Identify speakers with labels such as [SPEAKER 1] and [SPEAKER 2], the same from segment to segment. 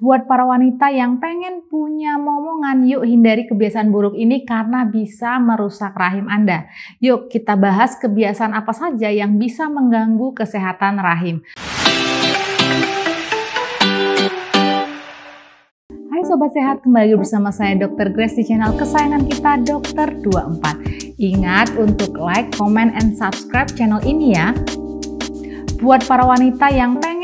[SPEAKER 1] Buat para wanita yang pengen punya momongan, yuk hindari kebiasaan buruk ini karena bisa merusak rahim Anda. Yuk kita bahas kebiasaan apa saja yang bisa mengganggu kesehatan rahim. Hai Sobat Sehat, kembali bersama saya Dr. Grace di channel kesayangan kita Dokter 24. Ingat untuk like, comment, and subscribe channel ini ya. Buat para wanita yang pengen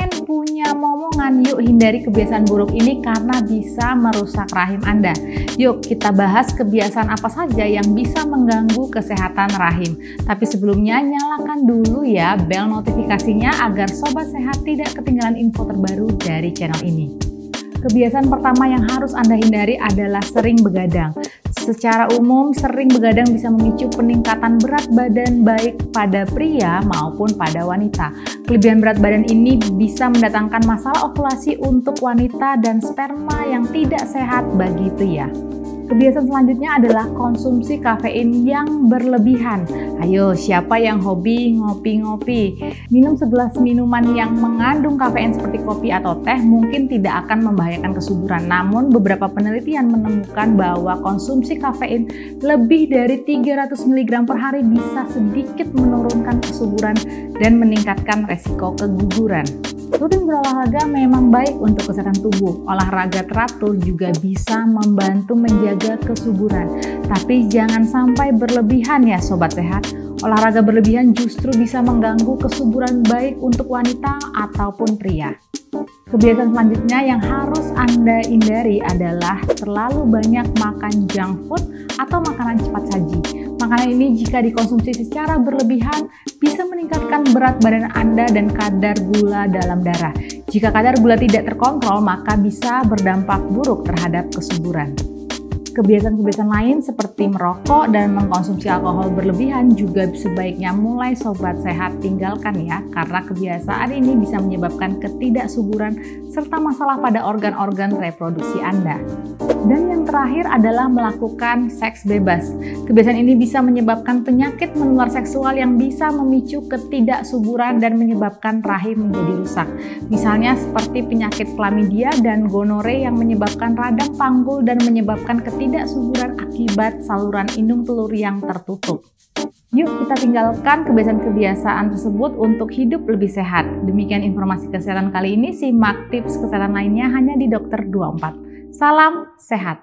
[SPEAKER 1] momongan. Yuk hindari kebiasaan buruk ini karena bisa merusak rahim Anda. Yuk kita bahas kebiasaan apa saja yang bisa mengganggu kesehatan rahim. Tapi sebelumnya nyalakan dulu ya bel notifikasinya agar sobat sehat tidak ketinggalan info terbaru dari channel ini. Kebiasaan pertama yang harus Anda hindari adalah sering begadang. Secara umum, sering begadang bisa memicu peningkatan berat badan baik pada pria maupun pada wanita. Kelebihan berat badan ini bisa mendatangkan masalah ovulasi untuk wanita dan sperma yang tidak sehat bagi pria. Kebiasaan selanjutnya adalah konsumsi kafein yang berlebihan. Ayo, siapa yang hobi ngopi-ngopi? Minum segelas minuman yang mengandung kafein seperti kopi atau teh mungkin tidak akan membahayakan kesuburan. Namun, beberapa penelitian menemukan bahwa konsumsi kafein lebih dari 300 mg per hari bisa sedikit menurunkan kesuburan dan meningkatkan resiko keguguran. Rutin berolahraga memang baik untuk kesehatan tubuh. Olahraga teratur juga bisa membantu menjaga kesuburan. Tapi jangan sampai berlebihan ya sobat sehat. Olahraga berlebihan justru bisa mengganggu kesuburan baik untuk wanita ataupun pria. Kebiasaan selanjutnya yang harus Anda hindari adalah terlalu banyak makan junk food atau makanan cepat saji. Makanan ini jika dikonsumsi secara berlebihan bisa meningkatkan berat badan Anda dan kadar gula dalam darah. Jika kadar gula tidak terkontrol, maka bisa berdampak buruk terhadap kesuburan. Kebiasaan-kebiasaan lain seperti merokok dan mengkonsumsi alkohol berlebihan juga sebaiknya mulai sobat sehat tinggalkan ya karena kebiasaan ini bisa menyebabkan ketidaksuburan serta masalah pada organ-organ reproduksi Anda. Dan yang terakhir adalah melakukan seks bebas. Kebiasaan ini bisa menyebabkan penyakit menular seksual yang bisa memicu ketidaksuburan dan menyebabkan rahim menjadi rusak. Misalnya seperti penyakit klamidia dan gonore yang menyebabkan radang panggul dan menyebabkan ketidaksuburan tidak suburan akibat saluran indung telur yang tertutup. Yuk kita tinggalkan kebiasaan-kebiasaan tersebut untuk hidup lebih sehat. Demikian informasi kesehatan kali ini, simak tips kesehatan lainnya hanya di Dokter 24. Salam sehat!